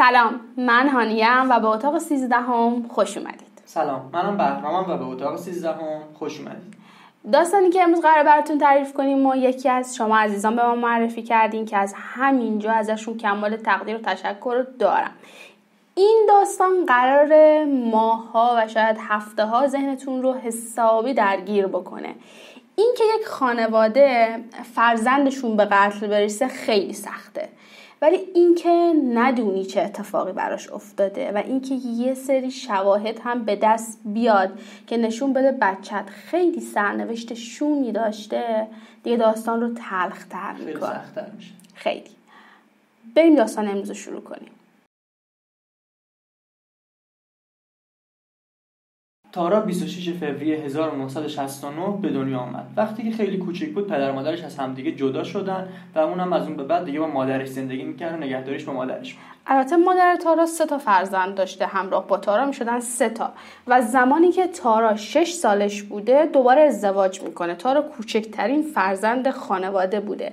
سلام. من هانیم و به اتاق سیزدهم خوش اومدید. سلام. منم بهرامم و به اتاق سیزدهم خوش اومدید. داستانی که امروز قرار براتون تعریف کنیم و یکی از شما عزیزان به ما معرفی کردین که از همینجا ازشون کمال تقدیر و تشکر رو دارم. این داستان قرار ماها و شاید هفته ها ذهنتون رو حسابی درگیر بکنه. اینکه یک خانواده فرزندشون به قتل برسه خیلی سخته. ولی اینکه ندونی چه اتفاقی براش افتاده و اینکه یه سری شواهد هم به دست بیاد که نشون بده بچت خیلی سرنوشت شونی داشته دیگه داستان رو تلختر می‌کنه. خیلی. بریم داستان امروز رو شروع کنیم. تارا 26 فوریه 1969 به دنیا آمد. وقتی که خیلی کوچیک بود پدر مادرش از همدیگه جدا شدن و اونم از اون به بعد دیگه با مادرش زندگی می‌کرد و نگهداریش با مادرش. البته مادر تارا سه تا فرزند داشته همراه با تارا می‌شدن سه تا و زمانی که تارا شش سالش بوده دوباره ازدواج می‌کنه تارا کوچکترین فرزند خانواده بوده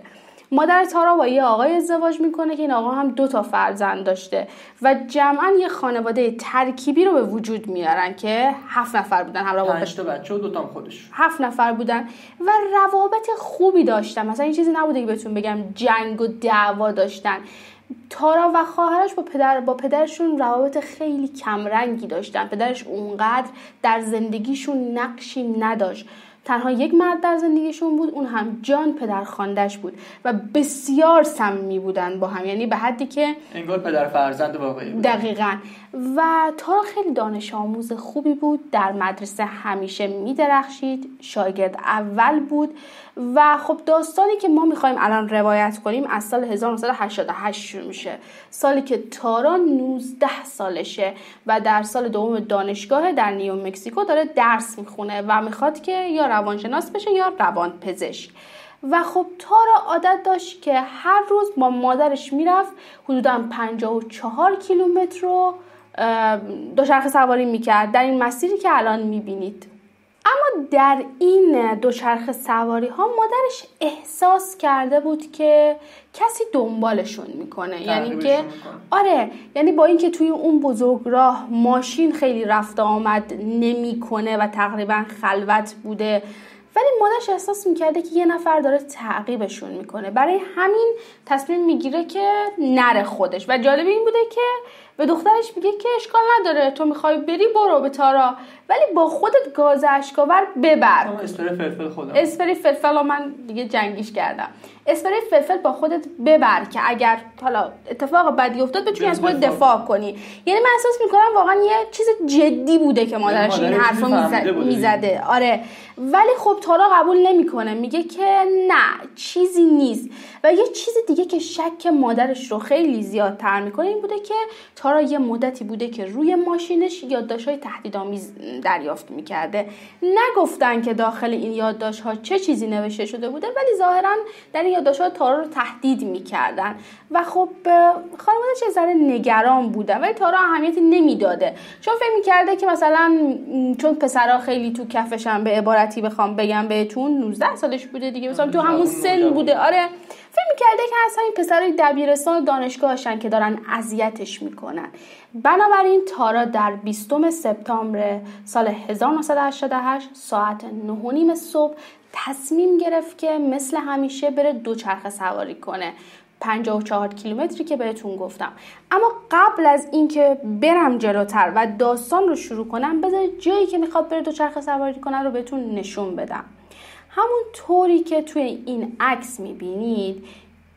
مادر تارا با یه آقای ازدواج می‌کنه که این آقا هم دو تا فرزند داشته و جمعا یه خانواده ترکیبی رو به وجود میارن که هفت نفر بودن پنج تا بچه و دو تا خودش هفت نفر بودن و روابط خوبی داشتن. مثلا این چیزی نبوده که بهتون بگم جنگ و دعوا داشتن. تارا و خواهرش با پدر با پدرشون روابط خیلی کمرنگی داشتن. پدرش اونقدر در زندگیشون نقشی نداشت. تنها یک مرد در زندگیشون بود اون هم جان پدر خاندش بود و بسیار سمی بودن با هم. یعنی به حدی که انگار پدر فرزند واقعی بود. دقیقا. و تارا خیلی دانش آموز خوبی بود. در مدرسه همیشه میدرخشید. شاگرد اول بود. و خب داستانی که ما می‌خوایم الان روایت کنیم از سال 1988 شروع میشه. سالی که تارا 19 سالشه و در سال دوم دانشگاه در نیو مکسیکو داره درس می‌خونه و می‌خواد که یا روانشناس بشه یا روان پزشک و خب تارا عادت داشت که هر روز با مادرش می‌رفت حدودا 54 کیلومتر رو دوچرخه سواری می‌کرد. در این مسیری که الان می‌بینید. اما در این دوچرخه سواری ها مادرش احساس کرده بود که کسی دنبالشون می‌کنه. یعنی که آره یعنی با اینکه توی اون بزرگ راه ماشین خیلی رفته آمد نمی‌کنه و تقریبا خلوت بوده. ولی مادرش احساس می‌کرده که یه نفر داره تعقیبشون می‌کنه. برای همین تصمیم می‌گیره که نره خودش. و جالب این بوده که به دخترش میگه که اشکال نداره تو می‌خوای بری برو به تارا. ولی با خودت گاز اشکاور ببر. اسپری فلفل خودم. اسپری فلفل من دیگه جنگیش کردم. اسپری فلفل با خودت ببر که اگر حالا اتفاق بدی افتاد بتونی از خودت دفاع کنی. یعنی من احساس می‌کنم واقعا یه چیز جدی بوده که مادرش این حرف رو می‌زده. آره. ولی خب تارا قبول نمی‌کنه. میگه که نه چیزی نیست. و یه چیز دیگه که شک مادرش رو خیلی زیادتر می‌کنه این بوده که تارا یه مدتی بوده که روی ماشینش یادداشت‌های تهدیدآمیز دریافت می‌کرده. نگفتن که داخل این یادداشت ها چه چیزی نوشته شده بوده ولی ظاهرا در این یادداشت ها تارا رو تهدید می‌کردن و خب خانوادهش چه ذره نگران بودن ولی تارا اهمیتی نمی‌داده. چون فکر می‌کرده که مثلا چون پسرها خیلی تو کفشن به عبارتی بخوام بگم بهتون 19 سالش بوده دیگه مثلا تو همون سن بوده. آره. فکر می‌کرده که اصلا این پسرای دبیرستان و دانشگاهشن که دارن اذیتش می‌کنن. بنابراین تارا در 20 سپتامبر سال 1988 ساعت 9 صبح تصمیم گرفت که مثل همیشه بره دوچرخه سواری کنه. 54 کیلومتری که بهتون گفتم. اما قبل از اینکه برم جلوتر و داستان رو شروع کنم بذارید جایی که می‌خواد بره دوچرخه سواری کنه رو بهتون نشون بدم. همون طوری که توی این عکس می‌بینید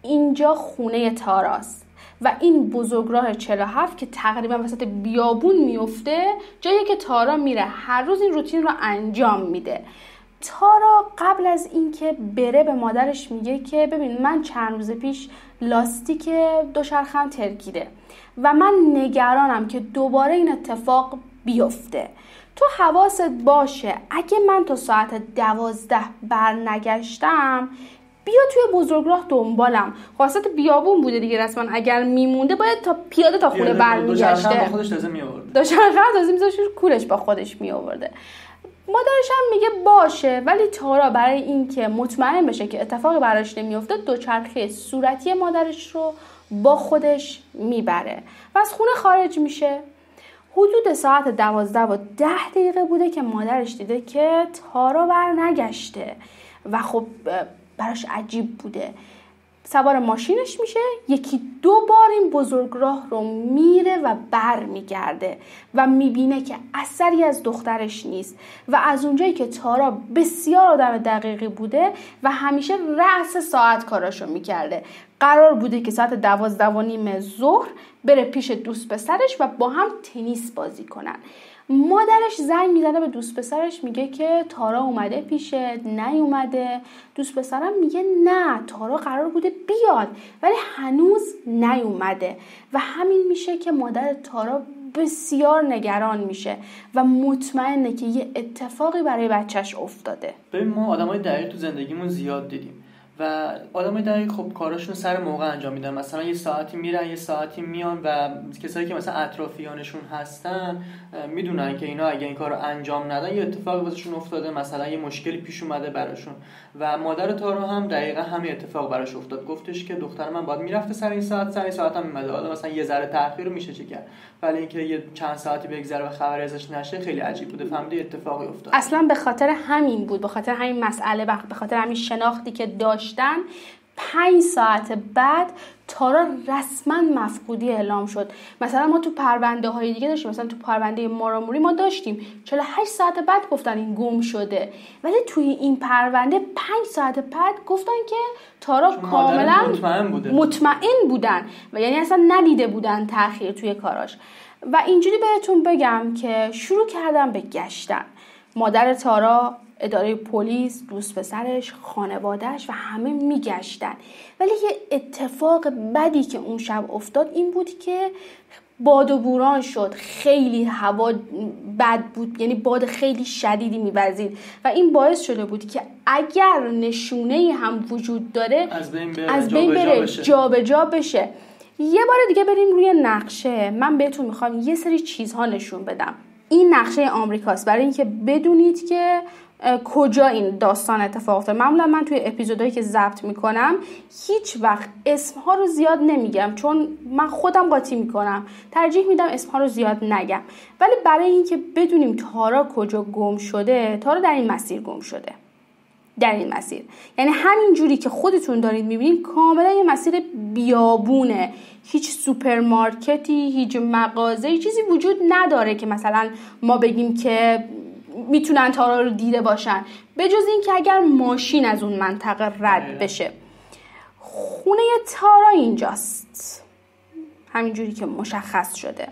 اینجا خونه تاراست و این بزرگراه 47 که تقریبا وسط بیابون میفته جایی که تارا میره. هر روز این روتین رو انجام میده. تارا قبل از اینکه بره به مادرش میگه که ببین من چند روز پیش لاستیک دوچرخم ترکیده و من نگرانم که دوباره این اتفاق بیفته. تو حواست باشه. اگه من تا ساعت دوازده برنگشتم بیا توی بزرگراه دنبالم. خواست بیابون بوده دیگه رسما. اگر میمونده باید تا پیاده تا خونه برمیگشته. خودش تازه می آورد تازه میذاشت کولش با خودش می آورده مادرش هم میگه باشه ولی تارا برای اینکه مطمئن بشه که اتفاقی براش نمیافته دوچرخه صورتی مادرش رو با خودش می‌بره. و از خونه خارج میشه. حدود ساعت دوازده و ده دقیقه بوده که مادرش دیده که تارا بر نگشته. و خب براش عجیب بوده. سوار ماشینش میشه یکی دو بار این بزرگراه رو میره و بر میگرده و می‌بینه که اثری از دخترش نیست. و از اونجایی که تارا بسیار آدم دقیقی بوده و همیشه رأس ساعت کاراشو می‌کرده. قرار بوده که ساعت دوازده و نیم ظهر بره پیش دوست پسرش و با هم تنیس بازی کنن. مادرش زنگ می‌زنه به دوست پسرش میگه که تارا اومده پیشه نیومده. دوست پسرم میگه نه تارا قرار بوده بیاد ولی هنوز نیومده. و همین میشه که مادر تارا بسیار نگران میشه و مطمئنه که یه اتفاقی برای بچهش افتاده. ببین ما آدمای دقیق تو زندگیمون زیاد دیدیم. و آدم دقیق خب کاراشون سر موقع انجام میدن. مثلا یه ساعتی میرن یه ساعتی میان و کسایی که مثلا اطرافیانشون هستن می‌دونن که اینا اگه این کار رو انجام ندن یه اتفاقی واسهشون افتاده. مثلا یه مشکلی پیش اومده براشون. و مادر تارو هم دقیقا همین اتفاق براش افتاد. گفتش که دختر من باید می‌رفته سر این ساعت سر این ساعت هم میمده مثلا یه ذره تاخیر میشه چه ولی اینکه یه چند ساعتی بگذره و خبری ازش نشه خیلی عجیب بوده فهمیده اتفاقی افتاد. اصلا به خاطر همین بود به خاطر همین مسئله به خاطر همین شناختی که داشتن پنج ساعت بعد تارا رسما مفقودی اعلام شد. مثلا ما تو پرونده های دیگه داشتیم. مثلا تو پرونده ماراموری ما داشتیم. 48 ساعت بعد گفتن این گم شده. ولی توی این پرونده 5 ساعت بعد گفتن که تارا کاملا مطمئن, بوده. مطمئن بودن و یعنی اصلا ندیده بودن تاخیر توی کاراش. و اینجوری بهتون بگم که شروع کردم به گشتن. مادر تارا اداره پلیس دوست پسرش خانوادهش و همه میگشتن. ولی یه اتفاق بدی که اون شب افتاد این بود که باد و بوران شد. خیلی هوا بد بود یعنی باد خیلی شدیدی میوزید و این باعث شده بود که اگر نشونه هم وجود داره از بین بره, از بین بره جابجا جا بشه. یه بار دیگه بریم روی نقشه. من بهتون می‌خوام یه سری چیزها نشون بدم. این نقشه آمریکاست. برای اینکه بدونید که کجا این داستان اتفاق افتاد معمولا من توی اپیزودهایی که ضبط می‌کنم هیچ وقت اسمها رو زیاد نمیگم چون من خودم قاطی می‌کنم. ترجیح میدم اسمها رو زیاد نگم. ولی برای اینکه بدونیم تارا کجا گم شده تارا در این مسیر گم شده. در این مسیر. یعنی همین جوری که خودتون دارید می‌بینید کاملا یه مسیر بیابونه. هیچ سوپرمارکتی هیچ مغازه چیزی وجود نداره که مثلا ما بگیم که می‌تونن تارا رو دیده باشن. به جز اینکه اگر ماشین از اون منطقه رد. بشه. خونه تارا اینجاست. همینجوری که مشخص شده.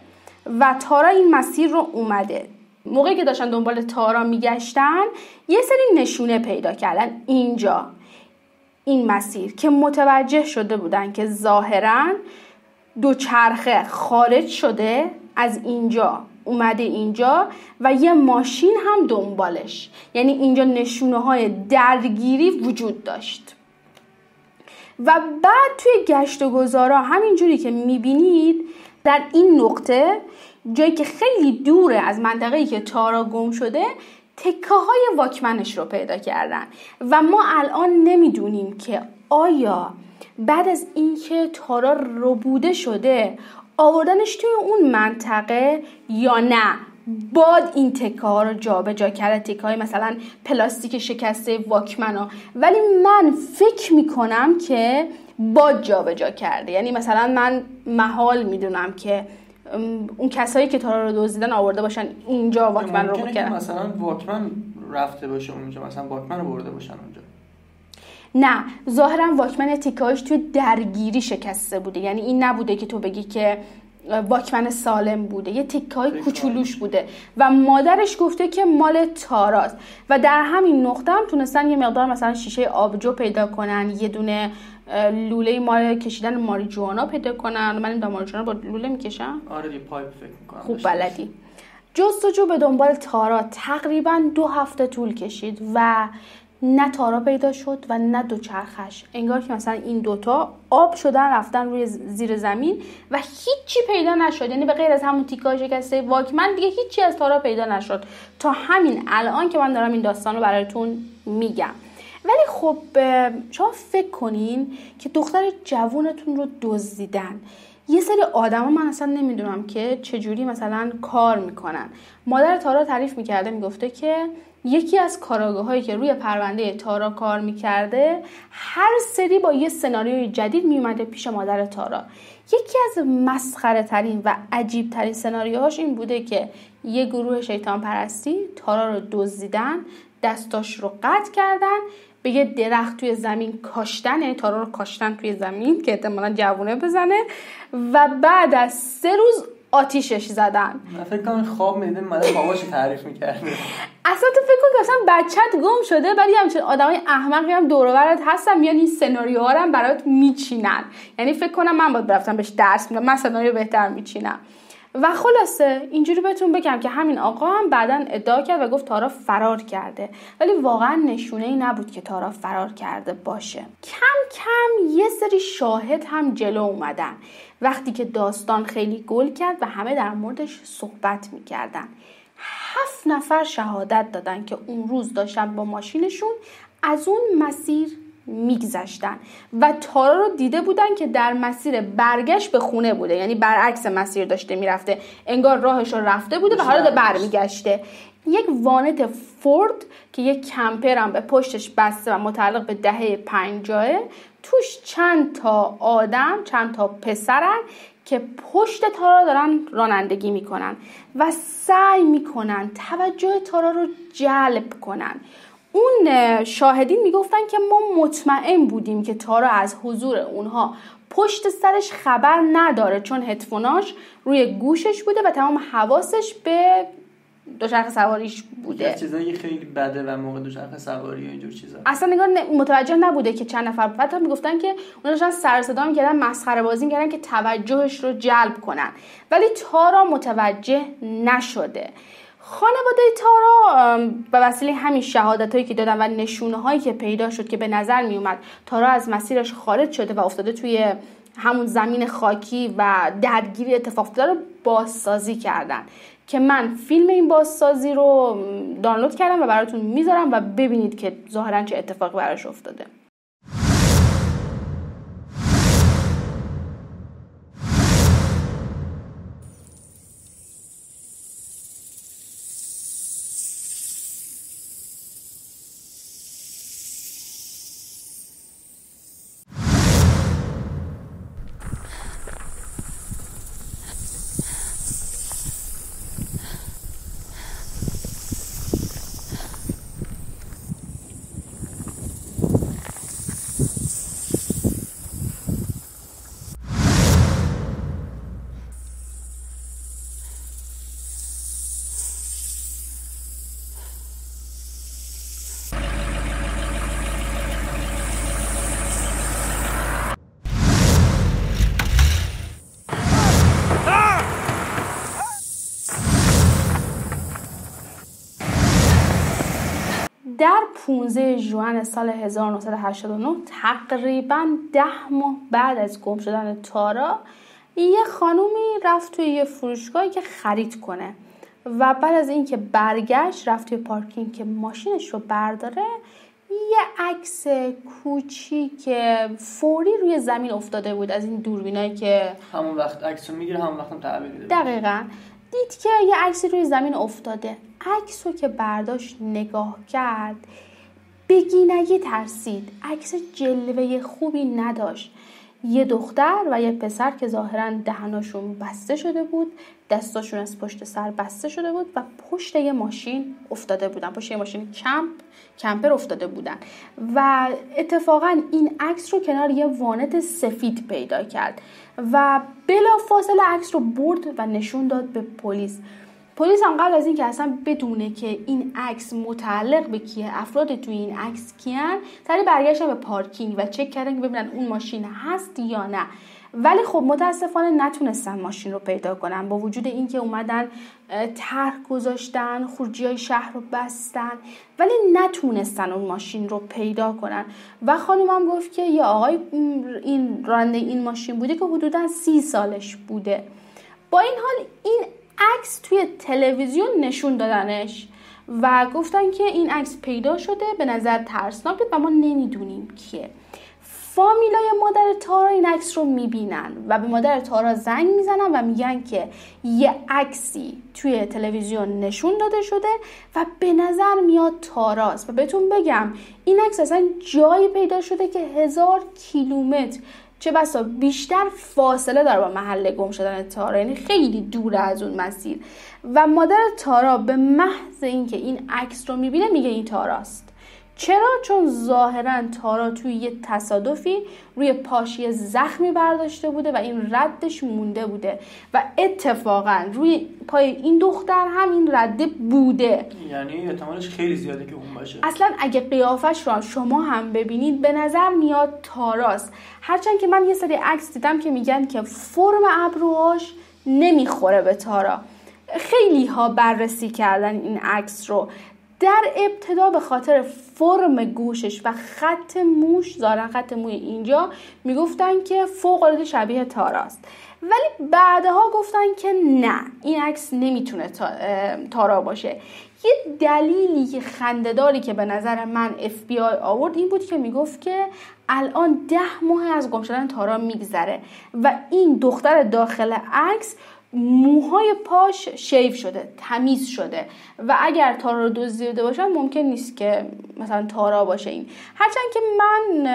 و تارا این مسیر رو اومده. موقعی که داشتن دنبال تارا میگشتن یه سری نشونه پیدا کردن اینجا. این مسیر که متوجه شده بودن که ظاهرا دوچرخه خارج شده از اینجا اومده اینجا و یه ماشین هم دنبالش. یعنی اینجا نشونه های درگیری وجود داشت. و بعد توی گشت و گذارا همینجوری که می‌بینید در این نقطه جایی که خیلی دوره از منطقه‌ای که تارا گم شده تکه های واکمنش رو پیدا کردن. و ما الان نمی‌دونیم که آیا بعد از اینکه تارا ربوده شده آوردنش توی اون منطقه یا نه. باد این تکه ها رو جابجا کرده تکه های مثلا پلاستیک شکسته واکمنا ولی من فکر می‌کنم که باد جابجا کرده. یعنی مثلا من محال می‌دونم که اون کسایی که تارا رو دزدیدن آورده باشن اینجا واکمن رو کردن مثلا واکمن رفته باشه اونجا مثلا واکمن رو برده باشن اونجا. نه ظاهرا واکمن تیکاش توی درگیری شکسته بوده. یعنی این نبوده که تو بگی که واکمن سالم بوده. یه تیکه های کوچولوش بوده. و مادرش گفته که مال تاراست. و در همین نقطه هم تونستن یه مقدار مثلا شیشه آبجو پیدا کنن یه دونه لوله مال کشیدن ماریجوانا پیدا کنن. من این ماریجوانا با لوله می‌کشم. آره پایپ فکر می‌کنم. خوب بلدی. جستجو به دنبال تارا. تقریبا دو هفته طول کشید و نه تارا پیدا شد و نه دوچرخش انگار که مثلا این دوتا آب شدن رفتن روی زیر زمین و هیچی پیدا نشد. یعنی به غیر از همون تیکای شکسته واکمن دیگه هیچی از تارا پیدا نشد. تا همین الان که من دارم این داستان رو براتون میگم. ولی خب شما فکر کنین که دختر جوونتون رو دزدیدن. یه سری آدما من اصلا نمی‌دونم که چجوری مثلا کار می‌کنن. مادر تارا تعریف می‌کرده می‌گفته که یکی از کاراگاه هایی که روی پرونده تارا کار می‌کرده هر سری با یه سناریوی جدید میومده پیش مادر تارا. یکی از مسخره ترین و عجیب ترین سناریوهاش این بوده که یه گروه شیطان پرستی تارا رو دزدیدن دستاش رو قطع کردن به یه درخت توی زمین کاشتن یعنی تارا رو کاشتن توی زمین که احتمالا جوونه بزنه. و بعد از سه روز آتیشش زدن. من فکر کنم خواب میده من باباش تعریف می‌کرده. اصلا تو فکر کن که اصلا بچت گم شده ولی همچنین آدمای احمقی هم دور هستن میان این سناریوها رو هم برات میچینن. یعنی فکر کنم من باید برفتم بهش درس میدم من سناریو بهتر میچینم. و خلاصه اینجوری بهتون بگم که همین آقا هم بعدا ادعا کرد و گفت تارا فرار کرده. ولی واقعا نشونه ای نبود که تارا فرار کرده باشه. کم کم یه سری شاهد هم جلو اومدن. وقتی که داستان خیلی گل کرد و همه در موردش صحبت می‌کردن. هفت نفر شهادت دادن که اون روز داشتن با ماشینشون. از اون مسیر میگذشتن. و تارا رو دیده بودن که در مسیر برگشت به خونه بوده. یعنی برعکس مسیر داشته می‌رفته. انگار راهش رو رفته بوده و حالا برمیگشته. یک وانت فورد که یک کمپر هم به پشتش بسته و متعلق به دهه پنجاه توش چند تا آدم چند تا پسرن که پشت تارا دارن رانندگی می‌کنن و سعی می‌کنن توجه تارا رو جلب کنن. اون شاهدین می‌گفتن که ما مطمئن بودیم که تارا از حضور اونها پشت سرش خبر نداره چون هدفوناش روی گوشش بوده و تمام حواسش به دوچرخه سواریش بوده. چیزایی خیلی بده و موقع دوچرخه سواری و اینجور چیزا. اصلا نگار متوجه نبوده که چند نفر. حتی می‌گفتن که اونا داشتن سر صدا می‌کردن مسخره بازی می‌کردن که توجهش رو جلب کنن. ولی تارا متوجه نشده. خانواده تارا به وسیله همین شهادت هایی که دادن و نشونه هایی که پیدا شد که به نظر می اومد تارا از مسیرش خارج شده و افتاده توی همون زمین خاکی و درگیری اتفاق افتاده رو بازسازی کردن. که من فیلم این بازسازی رو دانلود کردم و براتون می‌ذارم و ببینید که ظاهرا چه اتفاقی براش افتاده. در 15 ژوئن سال 1989 تقریبا ده ماه بعد از گم شدن تارا یه خانومی رفت توی یه فروشگاهی که خرید کنه و بعد از اینکه برگشت رفت توی پارکینگ که ماشینش رو برداره یه عکس کوچیک فوری روی زمین افتاده بود از این دوربینایی که همون وقت عکس رو می‌گیره همون وقت هم دقیقا. دید که یه عکسی روی زمین افتاده. عکس رو که برداشت نگاه کرد بگی نگی ترسید. عکس جلوه خوبی نداشت. یه دختر و یه پسر که ظاهرا دهناشون بسته شده بود دستاشون از پشت سر بسته شده بود و پشت یه ماشین افتاده بودن. پشت یه ماشین کمپ کمپر افتاده بودن. و اتفاقا این عکس رو کنار یه وانت سفید پیدا کرد. و بلا فاصله عکس رو برد و نشون داد به پلیس. پلیس هم قبل از اینکه اصلا بدونه که این عکس متعلق به کیه افراد توی این عکس کیان سری برگشتن به پارکینگ و چک کردن که ببینن اون ماشین هست یا نه. ولی خب متاسفانه نتونستن ماشین رو پیدا کنن. با وجود اینکه اومدن طرح گذاشتن خروجی های شهر رو بستن ولی نتونستن اون ماشین رو پیدا کنن. و خانومم گفت که یه آقای این راننده این ماشین بوده که حدودا سی سالش بوده. با این حال این عکس توی تلویزیون نشون دادنش و گفتن که این عکس پیدا شده به نظر ترسناک و ما نمی‌دونیم کیه. فامیلای مادر تارا این عکس رو می‌بینن و به مادر تارا زنگ می‌زنن و میگن که یه عکسی توی تلویزیون نشون داده شده و به نظر میاد تاراست. و بهتون بگم این عکس اصلا جایی پیدا شده که هزار کیلومتر چه بسا بیشتر فاصله داره با محل گم شدن تارا. یعنی خیلی دور از اون مسیر. و مادر تارا به محض اینکه این عکس رو می‌بینه میگه این تاراست. چرا؟ چون ظاهرا تارا توی یه تصادفی روی پاشی زخمی برداشته بوده و این ردش مونده بوده و اتفاقا روی پای این دختر هم این رده بوده. یعنی احتمالش خیلی زیاده که اون باشه. اصلا اگه قیافش رو شما هم ببینید به نظر میاد تاراست. هرچند که من یه سری عکس دیدم که میگن که فرم ابروهاش نمی‌خوره به تارا. خیلی ها بررسی کردن این عکس رو. در ابتدا به خاطر فرم گوشش و خط موش زارن خط موی اینجا می‌گفتن که فوق العاده شبیه تاراست ولی بعدها گفتن که نه این عکس نمی‌تونه تارا باشه. یه دلیلی که خندهداری که به نظر من اف بی آی آورد این بود که می‌گفت که الان ده ماه از گم شدن تارا میگذره و این دختر داخل عکس موهای پاش شیف شده تمیز شده. و اگر تارا رو دزدیده باشن ممکن نیست که مثلا تارا باشه این. هرچند که من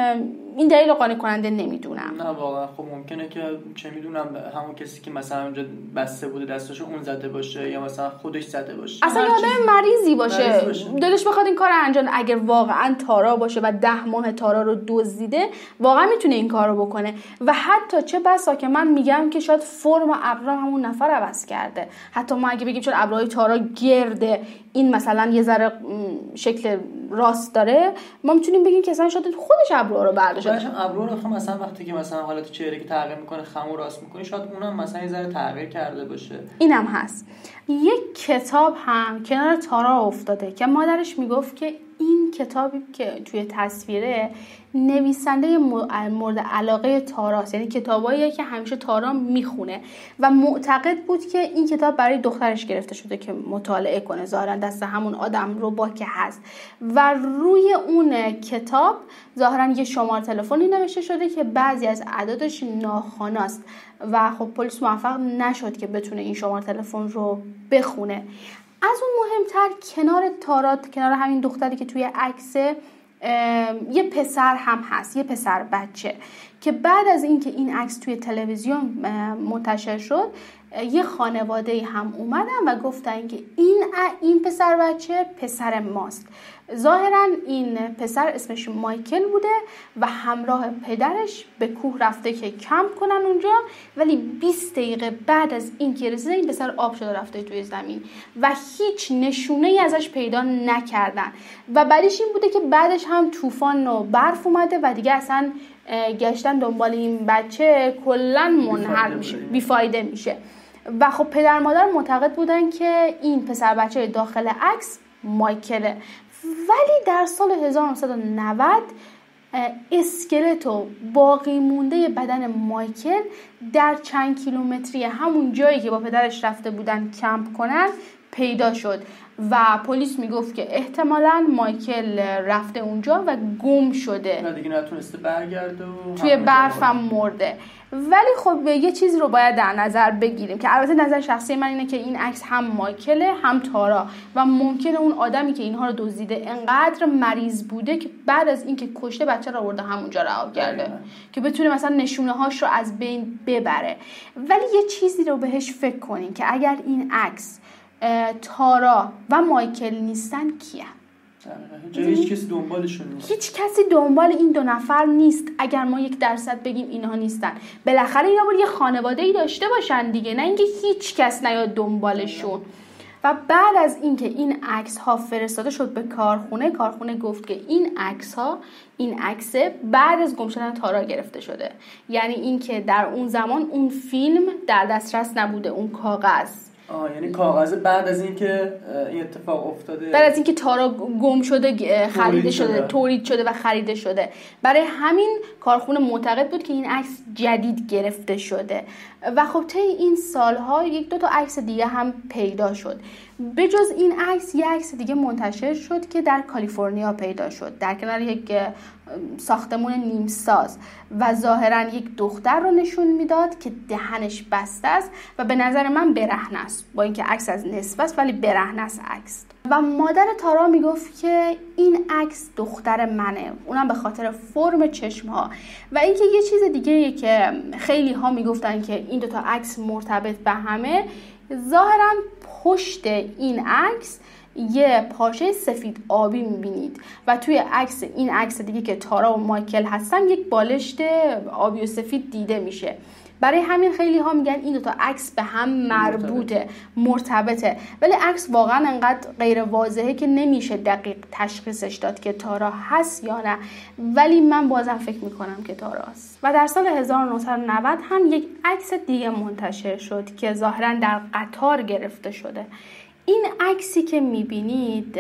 این دلیل قانع کننده نمی‌دونم. نه واقعا. خب ممکنه که چه می‌دونم همون کسی که مثلا اونجا بسته بوده دستش اون زده باشه یا مثلا خودش زده باشه. اصلا آدم مریضی باشه. باشه. دلش بخواد این کار انجام اگر واقعا تارا باشه و ده ماه تارا رو دزدیده واقعا می‌تونه این کار رو بکنه. و حتی چه بسا که من میگم که شاید فرم ابرا همون نفر عوض کرده. حتی ما اگه بگیم چون ابروهای تارا گرده این مثلا یه ذره شکل راست داره ما می‌تونیم بگیم که اصلا شاید خودش ابرو رو برداشته. ابرو رو مثلا وقتی که مثلا حالت چهره که تغییر می‌کنه خمو راست می‌کنه شاید اونم مثلا یه ذره تغییر کرده باشه. اینم هست. یک کتاب هم کنار تارا افتاده که مادرش می‌گفت که این کتابی که توی تصویره نویسنده مورد علاقه تاراست. یعنی کتابایی که همیشه تارا می‌خونه. و معتقد بود که این کتاب برای دخترش گرفته شده که مطالعه کنه. ظاهرا دست همون آدم رو با که هست. و روی اون کتاب ظاهرا یه شماره تلفنی نوشته شده که بعضی از اعدادش ناخواناست و خب پلیس موفق نشد که بتونه این شماره تلفن رو بخونه. از اون مهمتر کنار تارات کنار همین دختری که توی عکس یه پسر هم هست یه پسر بچه که بعد از اینکه این عکس توی تلویزیون منتشر شد یه خانواده هم اومدن و گفتن که این این پسر بچه پسر ماست. ظاهرا این پسر اسمش مایکل بوده و همراه پدرش به کوه رفته که کمپ کنن اونجا ولی 20 دقیقه بعد از این که رسیده این پسر آب شده رفته توی زمین و هیچ نشونه ای ازش پیدا نکردن. و بعدش این بوده که بعدش هم طوفان و برف اومده و دیگه اصلا گشتن دنبال این بچه کلا منحل میشه. بیفایده میشه. و خب پدر مادر معتقد بودن که این پسر بچه داخل عکس مایکله. ولی در سال 1990 اسکلت و باقی مونده بدن مایکل در چند کیلومتری همون جایی که با پدرش رفته بودن کمپ کنن پیدا شد. و پلیس می‌گفت که احتمالا مایکل رفته اونجا و گم شده. نه دیگه نتونسته برگرده و توی برف هم مرده. ولی خب یه چیزی رو باید در نظر بگیریم که البته نظر شخصی من اینه که این عکس هم مایکله هم تارا و ممکنه اون آدمی که اینها رو دزدیده انقدر مریض بوده که بعد از اینکه کشته بچه رو آورده همونجا رها کرده که بتونه مثلا نشونه هاش رو از بین ببره. ولی یه چیزی رو بهش فکر کنین که اگر این عکس تارا و مایکل نیستن کیه؟ هیچ کسی دنبالشون نیست. هیچ کسی دنبال این دو نفر نیست. اگر ما یک درصد بگیم اینها نیستن. بالاخره اینا باید یه خانواده ای داشته باشن دیگه. نه اینکه هیچ کس نیاد دنبالشون. و بعد از اینکه این عکس ها فرستاده شد به کارخونه کارخونه گفت که این عکس ها این عکس بعد از گم شدن تارا گرفته شده. یعنی اینکه در اون زمان اون فیلم در دسترس نبوده اون کاغذ. آه یعنی کاغذ بعد از اینکه این اتفاق افتاده. بعد از اینکه تارا گم شده خریده شده تولید شده و خریده شده. برای همین کارخونه معتقد بود که این عکس جدید گرفته شده. و خب طی این سالها یک دو تا عکس دیگه هم پیدا شد. به جز این عکس یه عکس دیگه منتشر شد که در کالیفرنیا پیدا شد. در کنار یک ساختمون نیمساز و ظاهرا یک دختر رو نشون می‌داد که دهنش بسته است و به نظر من برهنه است. با اینکه عکس از نصف است ولی برهنه است عکس. و مادر تارا می‌گفت که این عکس دختر منه. اونم به خاطر فرم چشم ها و اینکه یه چیز دیگه که خیلی ها می‌گفتن که این دوتا عکس مرتبط به همه ظاهرا پشت این عکس یه پاشه سفید آبی می‌بینید. و توی عکس این عکس دیگه که تارا و مایکل هستن یک بالشت آبی و سفید دیده میشه. برای همین خیلی ها میگن این دوتا عکس به هم مربوطه مرتبطه. ولی عکس واقعا انقدر غیر واضحه که نمیشه دقیق تشخیصش داد که تارا هست یا نه. ولی من بازم فکر می‌کنم که تاراست و در سال 1990 هم یک عکس دیگه منتشر شد که ظاهرا در قطار گرفته شده. این عکسی که می‌بینید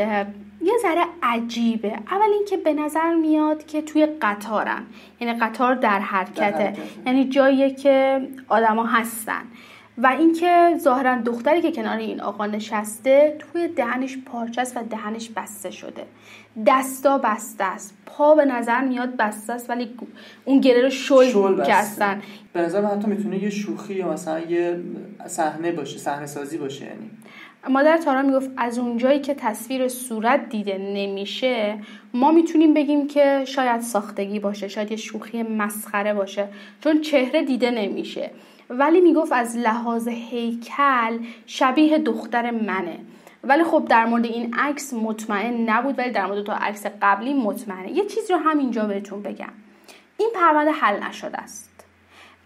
یه ذره عجیبه. اول اینکه به نظر میاد که توی قطارن. یعنی قطار در حرکته. یعنی جایی که آدما هستن. و اینکه ظاهرا دختری که کنار این آقا نشسته توی دهنش پارچه است و دهنش بسته شده. دستا بسته است. پا به نظر میاد بسته است ولی اون گره رو شل کردن به نظر حتی می‌تونه یه شوخی یا مثلا یه صحنه باشه صحنه سازی باشه یعنی. مادر تارا می‌گفت از اونجایی که تصویر صورت دیده نمیشه ما می‌تونیم بگیم که شاید ساختگی باشه شاید یه شوخی مسخره باشه چون چهره دیده نمیشه. ولی می‌گفت از لحاظ هیکل شبیه دختر منه. ولی خب در مورد این عکس مطمئن نبود ولی در مورد تو عکس قبلی مطمئنه. یه چیز رو همینجا بهتون بگم. این پرونده حل نشده است.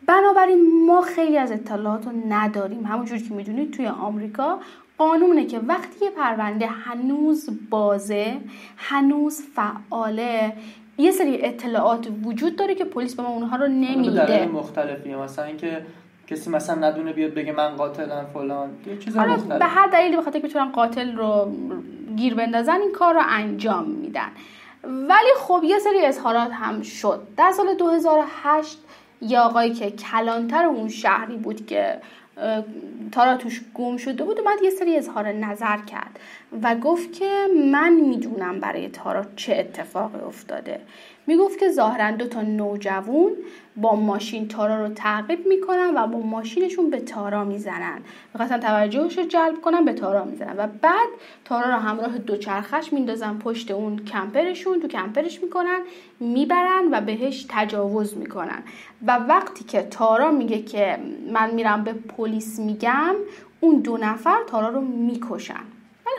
بنابراین ما خیلی از اطلاعات رو نداریم. همونجور که می‌دونید توی آمریکا قانونه که وقتی یه پرونده هنوز بازه هنوز فعاله یه سری اطلاعات وجود داره که پلیس به ما اونها رو نمیده. مختلفیه. مثلا اینکه کسی مثلا ندونه بیاد بگه من قاتلم فلان یه چیز آره به هر دلیلی بخاطر که بتونن قاتل رو گیر بندازن این کار رو انجام میدن. ولی خب یه سری اظهارات هم شد. در سال 2008 یه آقایی که کلانتر اون شهری بود که تارا توش گم شده بود اومد یه سری اظهار نظر کرد و گفت که من می‌دونم برای تارا چه اتفاقی افتاده. می‌گفت که ظاهرا دو تا نوجوون با ماشین تارا رو تعقیب می‌کنن و با ماشینشون به تارا می‌زنن. می‌خواستن توجهش رو جلب کنن به تارا می‌زنن. و بعد تارا رو همراه دوچرخش میندازن پشت اون کمپرشون. تو کمپرش می‌کنن می‌برن و بهش تجاوز می‌کنن. و وقتی که تارا میگه که من میرم به پلیس میگم اون دو نفر تارا رو می‌کشن.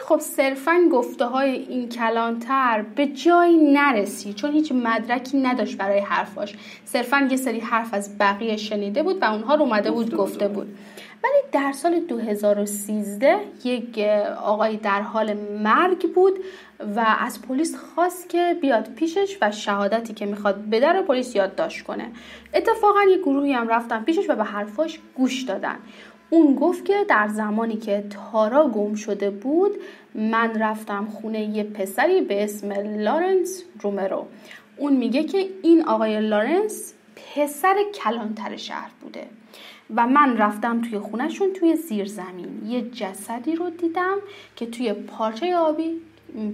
خب صرفا گفته های این کلانتر به جایی نرسی چون هیچ مدرکی نداشت برای حرفاش. صرفا یه سری حرف از بقیه شنیده بود و اونها رو اومده بود گفته بود. ولی در سال 2013 یک آقای در حال مرگ بود و از پلیس خواست که بیاد پیشش و شهادتی که می‌خواد به در پلیس یادداشت کنه. اتفاقا یه گروهی هم رفتن پیشش و به حرفاش گوش دادن. اون گفت که در زمانی که تارا گم شده بود من رفتم خونه یه پسری به اسم لارنس رومرو. اون میگه که این آقای لارنس پسر کلانتر شهر بوده و من رفتم توی خونهشون توی زیر زمین یه جسدی رو دیدم که توی پارچه آبی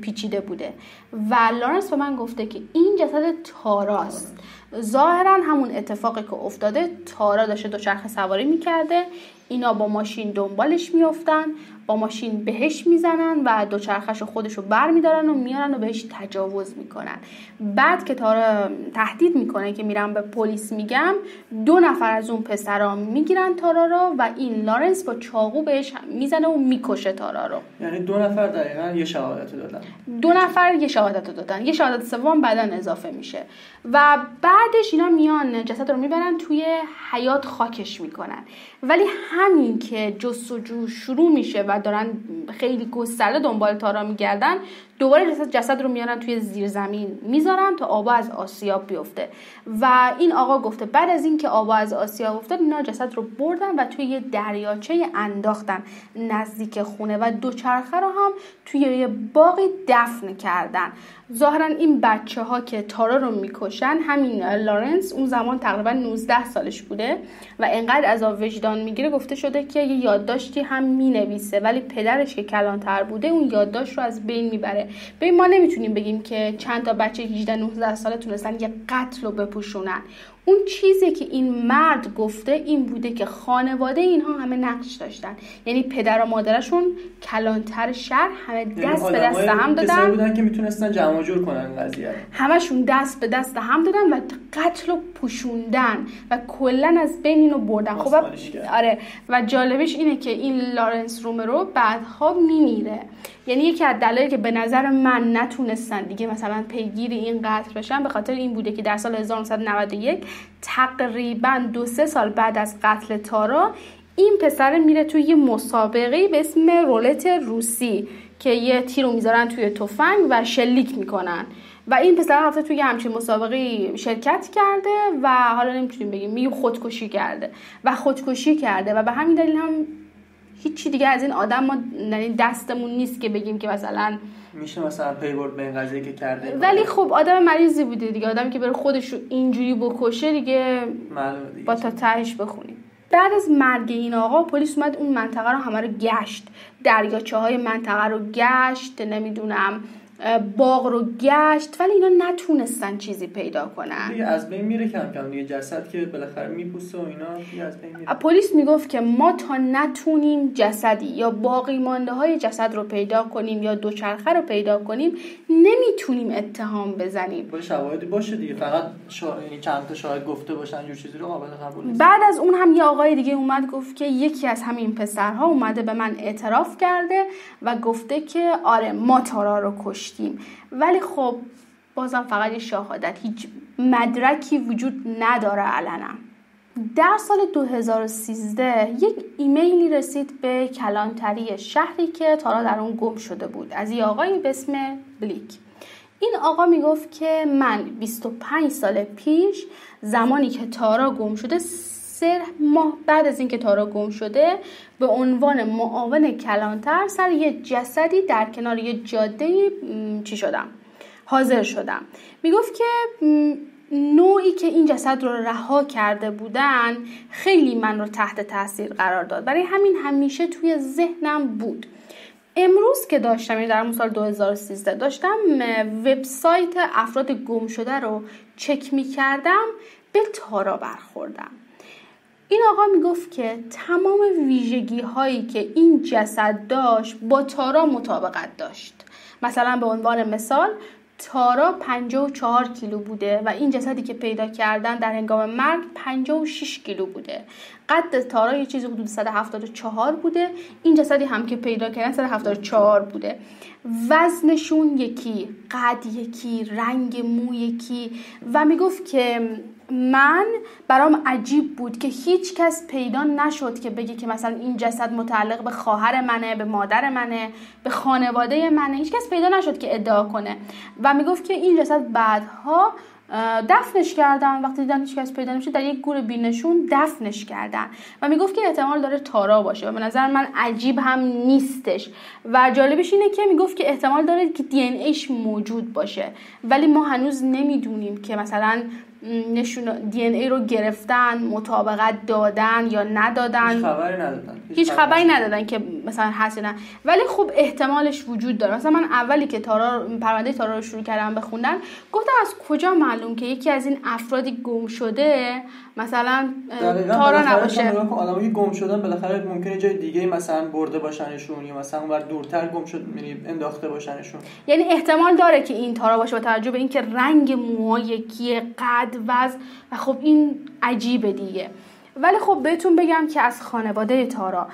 پیچیده بوده و لارنس به من گفته که این جسد تاراست. ظاهرا همون اتفاقی که افتاده تارا داشته دوچرخه سواری می‌کرده. اینا با ماشین دنبالش میافتن با ماشین بهش می‌زنن و دوچرخش خودش رو بر میدارن و میارن و بهش تجاوز می‌کنن. بعد که تارا تهدید می‌کنه که میرم به پلیس میگم دو نفر از اون پسرا می‌گیرن تارا رو و این لارنس با چاقو بهش می‌زنه و می‌کشه تارا رو. یعنی دو نفر دقیقا یه شهادت دادن. دو نفر یه شهادت دادن. یه شهادت سوم بعدا اضافه میشه. و بعدش اینا میان جسد رو می‌برن توی حیات خاکش می‌کنن. ولی همین که جستجو شروع میشه و دارن خیلی گسترده دنبال تارا میگردن دوباره جسد, رو میارن توی زیر زمین. می‌ذارن تا آبا از آسیاب بیفته. و این آقا گفته بعد از اینکه آبا از آسیاب افتاد اینا جسد رو بردن و توی یه دریاچه انداختن. نزدیک خونه و دوچرخه رو هم توی یه باقی دفن کردن. ظاهرا این بچه ها که تارا رو می‌کشن همین لارنس اون زمان تقریبا 19 سالش بوده و انقدر از وجدان می‌گیره گفته شده که یه یادداشتی هم می‌نویسه. ولی پدرش که کلانتر بوده اون یادداشت رو از بین می‌بره. به ما نمی‌تونیم بگیم که چند تا بچه 18 19 ساله تونستن یه قتل رو بپوشونن. اون چیزی که این مرد گفته این بوده که خانواده اینها همه نقش داشتن. یعنی پدر و مادرشون کلانتر شهر همه یعنی دست به دست هم دادن. بودن که می‌تونستن جمع جور کنن قضیه همشون دست به دست هم دادن و قتل رو پوشوندن و کلا از بین اینو بردن. خب آره و جالبش اینه که این لارنس رومرو بعدها میمیره. یعنی یکی از دلایلی که به نظر من نتونستن دیگه مثلا پیگیر این قتل بشن به خاطر این بوده که در سال 1991 تقریبا دو سه سال بعد از قتل تارا این پسر میره توی یه مسابقه به اسم رولت روسی که یه تیر رو می‌ذارن توی تفنگ و شلیک می‌کنن. و این پسر رفته توی همچین مسابقه شرکت کرده و حالا نمی‌تونیم بگیم میگیم خودکشی کرده و خودکشی کرده و به همین دلیل هم هیچی دیگه از این آدم ما یعنی دستمون نیست که بگیم که مثلا میشه مثلا پیورد به این قضیه که کرده ولی خب آدم مریضی بوده دیگه. آدمی که بره خودش رو اینجوری بکشه دیگه, دیگه. با تا تهش بخونیم. بعد از مرگ این آقا پلیس اومد اون منطقه رو همه رو گشت. دریاچه های منطقه رو گشت. نمی‌دونم باغ رو گشت ولی اینا نتونستن چیزی پیدا کنن. دیگه از بین میره کم کم دیگه جسد که بالاخره میپوسه و اینا از بین میره. پلیس می‌گفت که ما تا نتونیم جسدی یا باقی مانده های جسد رو پیدا کنیم یا دوچرخه رو پیدا کنیم نمی‌تونیم اتهام بزنیم. باشه شواهدی باشه دیگه فقط شا... یعنی چند تا شاهد گفته باشن جور چیزی رو قابل قبول نیست. بعد از اون هم یه آقای دیگه اومد گفت که یکی از همین پسرها اومده به من اعتراف کرده و گفته که آره ما تارا رو کش ولی خب بازم فقط یه شهادت هیچ مدرکی وجود نداره علنا در سال 2013 یک ایمیلی رسید به کلانتری شهری که تارا در اون گم شده بود. از یه آقایی به اسم بلیک. این آقا می‌گفت که من 25 سال پیش زمانی که تارا گم شده سه ماه بعد از اینکه تارا گم شده به عنوان معاون کلانتر سر یه جسدی در کنار یه جاده چی شدم؟ حاضر شدم. می‌گفت که نوعی که این جسد رو رها کرده بودن خیلی من رو تحت تاثیر قرار داد. برای همین همیشه توی ذهنم بود. امروز که داشتم یعنی در سال 2013 داشتم وبسایت افراد گم شده رو چک می کردم به تارا برخوردم. این آقا می‌گفت که تمام ویژگی هایی که این جسد داشت با تارا مطابقت داشت. مثلا به عنوان مثال تارا 54 کیلو بوده و این جسدی که پیدا کردن در هنگام مرگ 56 کیلو بوده. قد تارا یه چیزی حدود 174 بوده. این جسدی هم که پیدا کردن 174 بوده. وزنشون یکی قد یکی رنگ مو یکی. و می‌گفت که من برام عجیب بود که هیچ کس پیدا نشد که بگه که مثلا این جسد متعلق به خواهر منه به مادر منه به خانواده منه. هیچ کس پیدا نشد که ادعا کنه. و می‌گفت که این جسد بعدها دفنش کردن. وقتی دیدن هیچ کس پیدا نمیشه در یک گور بینشون دفنش کردن. و می‌گفت که احتمال داره تارا باشه و به نظر من عجیب هم نیستش. و جالبش اینه که می‌گفت که احتمال داره که دی ایش موجود باشه. ولی ما هنوز نمی‌دونیم که مثلا نشون دی ای رو گرفتن مطابقت دادن یا ندادن. هیچ خبری ندادن. هیچ خبری ندادن. که مثلا هست نه. ولی خب احتمالش وجود داره. مثلا من اولی که تارا پرونده تارا رو شروع کردم بخوندن گفتم از کجا معلوم که یکی از این افرادی گم شده مثلا تارا نباشه. آدمایی گم شدن بالاخره ممکنه جای دیگه مثلا برده باشنشون یا مثلا اونور دورتر گم شد یعنی انداخته باشنشون. یعنی احتمال داره که این تارا باشه با توجه به اینکه رنگ موها یکی قد وزن و خب این عجیبه دیگه. ولی خب بهتون بگم که از خانواده تارا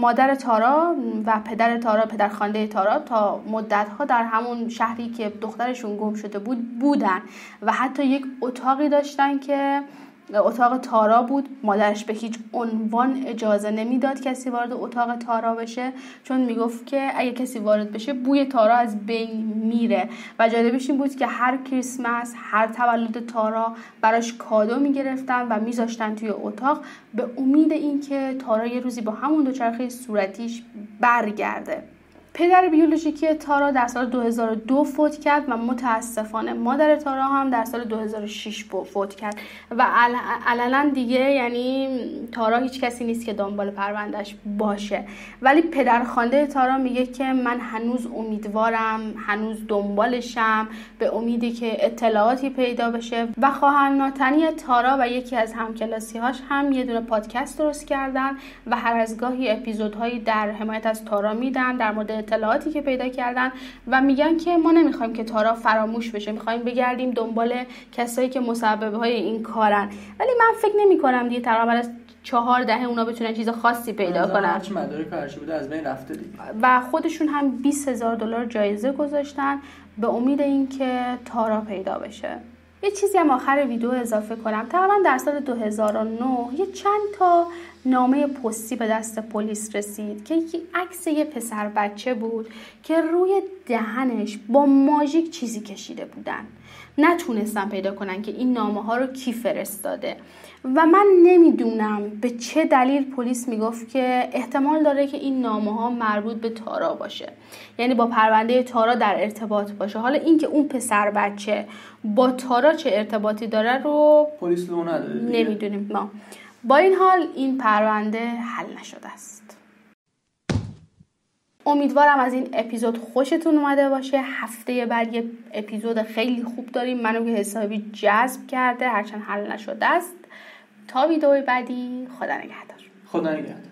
مادر تارا و پدر تارا پدر خانده تارا تا مدت ها در همون شهری که دخترشون گم شده بود بودن و حتی یک اتاقی داشتن که اتاق تارا بود. مادرش به هیچ عنوان اجازه نمی‌داد کسی وارد اتاق تارا بشه چون می‌گفت که اگه کسی وارد بشه بوی تارا از بین میره. و جالبش این بود که هر کریسمس هر تولد تارا براش کادو می‌گرفتن و میذاشتن توی اتاق به امید اینکه تارا یه روزی با همون دوچرخه صورتیش برگرده. پدر بیولوژیکی تارا در سال 2002 فوت کرد و متاسفانه مادر تارا هم در سال 2006 فوت کرد. و علنا دیگه یعنی تارا هیچ کسی نیست که دنبال پروندهش باشه. ولی پدرخوانده تارا میگه که من هنوز امیدوارم هنوز دنبالشم به امیدی که اطلاعاتی پیدا بشه. و خواهر ناتنی تارا و یکی از همکلاسیهاش هم یه دونه پادکست درست کردن و هر از گاهی اپیزودهایی در حمایت از تارا میدن در مورد اطلاعاتی که پیدا کردن و میگن که ما نمی‌خوایم که تارا فراموش بشه. می‌خوایم بگردیم دنبال کسایی که مسببه های این کارن. ولی من فکر نمی کنم دیگه تقریبا از چهار دهه اونا بتونن چیز خاصی پیدا کنن. بوده از بین رفته دیگه. و خودشون هم 20 هزار دلار جایزه گذاشتن به امید اینکه تارا پیدا بشه. یه چیزی هم آخر ویدیو اضافه کنم. تقریبا در سال 2009 یه چند تا نامه پستی به دست پلیس رسید که یکی عکس یه پسر بچه بود که روی دهنش با ماژیک چیزی کشیده بودن. نتونستم پیدا کنن که این نامه ها رو کی فرستاده. و من نمی‌دونم به چه دلیل پلیس می‌گفت که احتمال داره که این نامه ها مربوط به تارا باشه. یعنی با پرونده تارا در ارتباط باشه. حالا اینکه اون پسر بچه با تارا چه ارتباطی داره رو پلیس رو نمی‌دونیم. ما. با این حال این پرونده حل نشده است. امیدوارم از این اپیزود خوشتون اومده باشه. هفته بعد یه اپیزود خیلی خوب داریم. منو که حسابی جذب کرده هرچند حل نشده است. تا ویدئوی بعدی خدا نگهدار. خدا نگهدار.